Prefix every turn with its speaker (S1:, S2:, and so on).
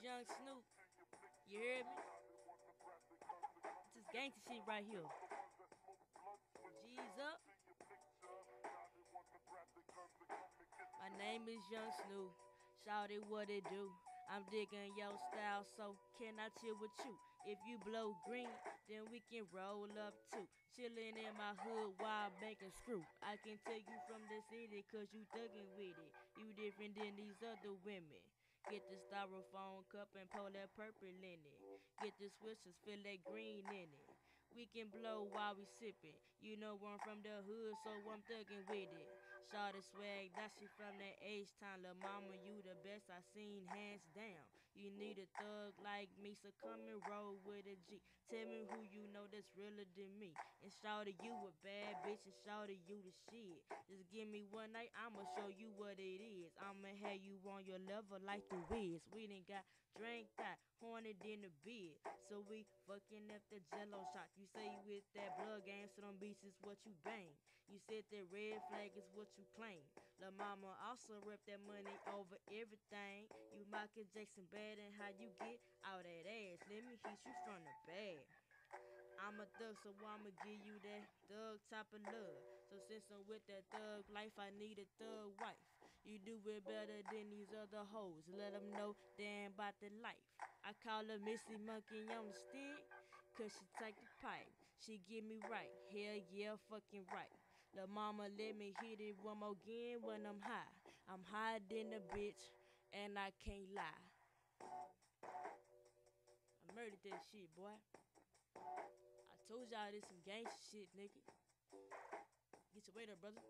S1: Young Snoop. You hear me? This gangsta shit right here. G's up. My name is Young Snoop. Shout it what it do. I'm digging your style, so can I chill with you? If you blow green, then we can roll up too. Chillin' in my hood while making screw. I can tell you from the city, cause you thuggin' with it. You different than these other women. Get the styrofoam cup and pour that purple in it. Get the Swishers, fill that green in it. We can blow while we sippin'. You know I'm from the hood, so I'm thuggin' with it. The swag, that shit from that H-Town. Lil' mama, you the best I seen, hands down. You need a thug like me, so come and roll with a G. Tell me who you know that's realer than me. And shawty, you a bad bitch, and shawty, you the shit. Just give me one night, I'ma show you what it is. I'ma have you on your level like the Wiz. We done got drank that, horny in the bed. So we fucking up the jello shot. You say you with that blood game, so them beats is what you bang. You said that red flag is what you claim. La mama also rep that money over everything. You Michael Jackson bad and how you get all that ass. Let me hit you from the back. I'm a thug, so I'ma give you that thug type of love. So since I'm with that thug life, I need a thug wife. You do it better than these other hoes. Let them know they ain't about the life. I call her Missy Monkey on the stick, cause she take the pipe. She get me right, hell yeah, fucking right. The mama let me hit it one more again when I'm high. I'm higher than a bitch, and I can't lie. I murdered that shit, boy. I told y'all this some gangster shit, nigga. Get your weight up, brother.